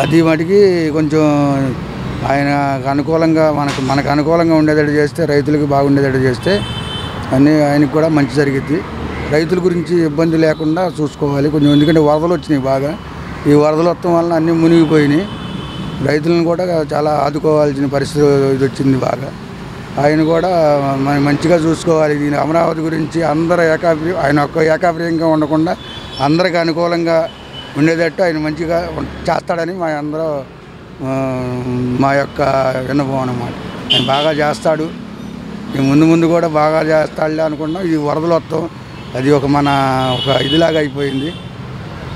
అది మటుకి కొంచెం ఆయన అనుకూలంగా మనకు మనకు అనుకూలంగా ఉండేటట్టు చేస్తే రైతులకు బాగుండేటట్టు చేస్తే అన్నీ ఆయనకు కూడా మంచి జరిగిద్ది. రైతుల గురించి ఇబ్బంది లేకుండా చూసుకోవాలి. కొంచెం ఎందుకంటే వరదలు వచ్చినాయి బాగా. ఈ వరదలు వస్తాం వలన అన్నీ మునిగిపోయినాయి. రైతులను కూడా చాలా ఆదుకోవాల్సిన పరిస్థితి ఇది వచ్చింది బాగా. ఆయన కూడా మంచిగా చూసుకోవాలి. దీని అమరావతి గురించి అందరూ ఏకాగ్రి ఆయన ఒక్క ఏకాగ్రీయంగా ఉండకుండా అందరికి అనుకూలంగా ఉండేటట్టు ఆయన మంచిగా చేస్తాడని మా అందరూ మా యొక్క విన్నపం అన్నమాట. ఆయన బాగా చేస్తాడు. ఈ ముందు ముందు కూడా బాగా చేస్తాడులే అనుకుంటున్నాం. ఈ వరదలు వస్తాం. అది ఒక మన ఒక ఇదిలాగా అయిపోయింది.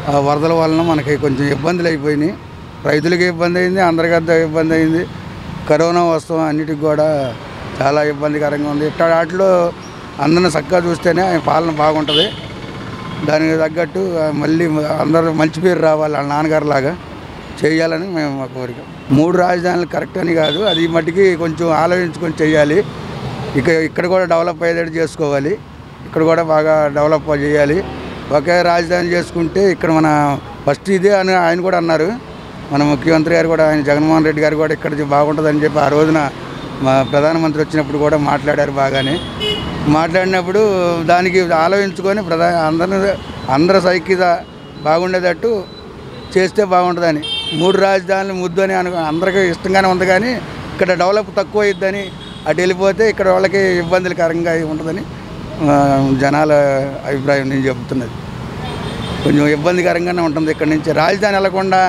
ఆ వరదల వలన మనకి కొంచెం ఇబ్బందులు అయిపోయినాయి. రైతులకి ఇబ్బంది అయింది అందరికీ అంత ఇబ్బంది అయింది. కరోనా వస్తాం అన్నిటికి కూడా చాలా ఇబ్బందికరంగా ఉంది. ఇట్లా వాటిలో అందరిని చక్కగా చూస్తేనే ఆయన పాలన బాగుంటుంది. దానికి తగ్గట్టు మళ్ళీ అందరూ మంచి పేరు రావాలి వాళ్ళ నాన్నగారు లాగా చేయాలని మేము మా కోరిక. మూడు రాజధానులు కరెక్ట్ అని కాదు అది మట్టికి కొంచెం ఆలోచించుకొని చేయాలి. ఇక ఇక్కడ కూడా డెవలప్ అయ్యేటట్టు చేసుకోవాలి. ఇక్కడ కూడా బాగా డెవలప్ చేయాలి. ఒకే రాజధాని చేసుకుంటే ఇక్కడ మన ఫస్ట్ ఇదే అని ఆయన కూడా అన్నారు. మన ముఖ్యమంత్రి గారు కూడా ఆయన జగన్మోహన్ రెడ్డి గారు కూడా ఇక్కడ బాగుంటుందని చెప్పి ఆ రోజున మా ప్రధానమంత్రి వచ్చినప్పుడు కూడా మాట్లాడారు బాగానే. మాట్లాడినప్పుడు దానికి ఆలోచించుకొని ప్రధాన అందరిని అందరి సైక్యత బాగుండేటట్టు చేస్తే బాగుంటుందని. మూడు రాజధానులు ముద్దు అని అను అందరికీ ఇష్టంగానే ఉంది కానీ ఇక్కడ డెవలప్ తక్కువ అయ్యిద్దని అటు వెళ్ళిపోతే ఇక్కడ వాళ్ళకి ఇబ్బందులకరంగా ఉంటుందని జనాల అభిప్రాయం నేను చెబుతున్నది. కొంచెం ఇబ్బందికరంగానే ఉంటుంది ఇక్కడ నుంచి. రాజధాని వెళ్ళకుండా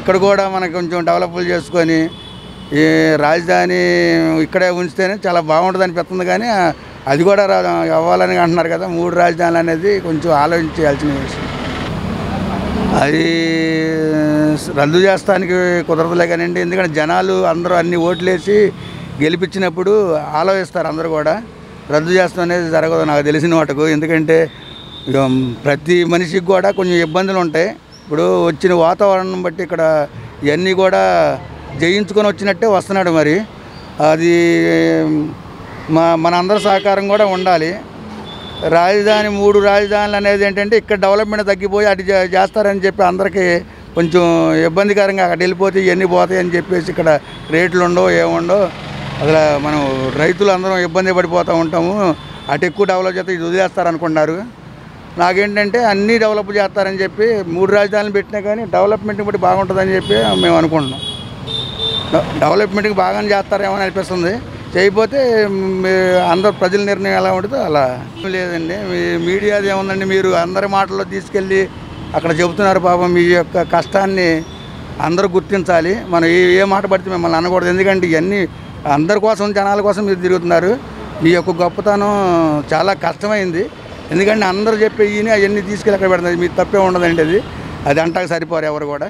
ఇక్కడ కూడా మనకు కొంచెం డెవలప్లు చేసుకొని ఈ రాజధాని ఇక్కడే ఉంచితేనే చాలా బాగుంటుంది అనిపిస్తుంది కానీ అది కూడా రా- అవ్వాలని అంటున్నారు కదా మూడు రాజధానులు అనేది కొంచెం ఆలోచించాల్సిన విషయం. అది రద్దు చేస్తానికి కుదరదులే కానివ్వండి ఎందుకంటే జనాలు అందరూ అన్ని ఓట్లేసి గెలిపించినప్పుడు ఆలోచిస్తారు అందరూ కూడా. రద్దు చేస్తాం అనేది జరగదు నాకు తెలిసిన వాటికు ఎందుకంటే ప్రతి మనిషికి కూడా కొంచెం ఇబ్బందులు ఉంటాయి. ఇప్పుడు వచ్చిన వాతావరణం బట్టి ఇక్కడ ఇవన్నీ కూడా జయించుకొని వచ్చినట్టే వస్తున్నాడు మరి. అది మా మన అందరి సహకారం కూడా ఉండాలి. రాజధాని మూడు రాజధానులు అనేది ఏంటంటే ఇక్కడ డెవలప్మెంట్ తగ్గిపోయి అటు చేస్తారని చెప్పి అందరికీ కొంచెం ఇబ్బందికరంగా అక్కడ వెళ్ళిపోతే ఇవన్నీ పోతాయని చెప్పేసి ఇక్కడ రేట్లు ఉండవు ఏముండో అసలు మనం రైతులు అందరం ఇబ్బంది పడిపోతూ ఉంటాము. అటు ఎక్కువ డెవలప్ చేస్తే ఇది వదిలేస్తారనుకున్నారు. నాకేంటంటే అన్నీ డెవలప్ చేస్తారని చెప్పి మూడు రాజధానులు పెట్టినా కానీ డెవలప్మెంట్ బట్టి బాగుంటుందని చెప్పి మేము అనుకుంటున్నాం. డెవలప్మెంట్కి బాగానే చేస్తారేమో అని అనిపిస్తుంది. చేయకపోతే మీ అందరు ప్రజల నిర్ణయం ఎలా ఉంటుందో అలా. లేదండి మీ మీడియాది ఏముందండి మీరు అందరి మాటల్లో తీసుకెళ్ళి అక్కడ చెబుతున్నారు పాపం మీ యొక్క కష్టాన్ని అందరూ గుర్తించాలి. మనం ఏ ఏ మాట పడితే మిమ్మల్ని అనకూడదు. ఎందుకంటే ఇవన్నీ అందరి కోసం జనాల కోసం మీరు తిరుగుతున్నారు. మీ యొక్క గొప్పతనం చాలా కష్టమైంది. ఎందుకంటే అందరూ చెప్పే ఈయన అవన్నీ తీసుకెళ్ళి అక్కడ పెడుతుంది మీరు తప్పే ఉండదండి అది. అది అంటాక సరిపోరు ఎవరు కూడా.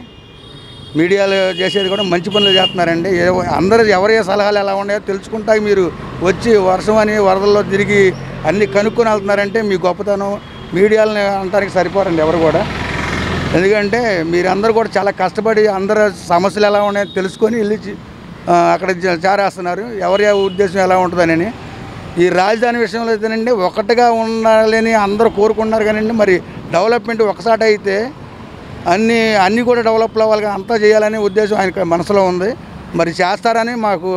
మీడియాలో చేసేది కూడా మంచి పనులు చేస్తున్నారండి. ఏ- అందరూ ఎవరి సలహాలు ఎలా ఉన్నాయో తెలుసుకుంటా మీరు వచ్చి వర్షం అని వరదల్లో తిరిగి అన్ని కనుక్కొని వెళ్తున్నారంటే మీ గొప్పతనం మీడియాలని అనడానికి సరిపోరండి ఎవరు కూడా. ఎందుకంటే మీరందరూ కూడా చాలా కష్టపడి అందరు సమస్యలు ఎలా ఉన్నాయో తెలుసుకొని వెళ్ళి అక్కడ చేరేస్తున్నారు ఎవరి ఉద్దేశం ఎలా ఉంటుందని ఈ రాజధాని విషయంలో అయితేనండి ఒకటిగా ఉండాలని అందరూ కోరుకున్నారు కానండి మరి డెవలప్మెంట్ ఒకసారి అయితే అన్ని అన్నీ కూడా డెవలప్ అవ్వాలి అంతా చేయాలనే ఉద్దేశం ఆయన మనసులో ఉంది. మరి చేస్తారని మాకు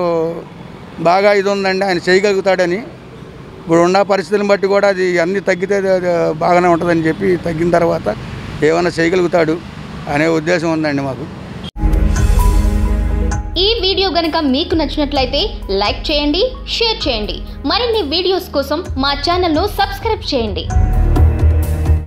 బాగా ఇది ఉందండి ఆయన చేయగలుగుతాడని. ఇప్పుడు ఉన్న పరిస్థితులను బట్టి కూడా అది అన్నీ తగ్గితే అది- బాగానే ఉంటుందని చెప్పి తగ్గిన తర్వాత ఏమైనా చేయగలుగుతాడు అనే ఉద్దేశం ఉందండి మాకు. ఈ వీడియో గనక మీకు నచ్చినట్లయితే లైక్ చేయండి షేర్ చేయండి. మరిన్ని వీడియోస్ కోసం మా ఛానల్ను సబ్స్క్రైబ్ చేయండి.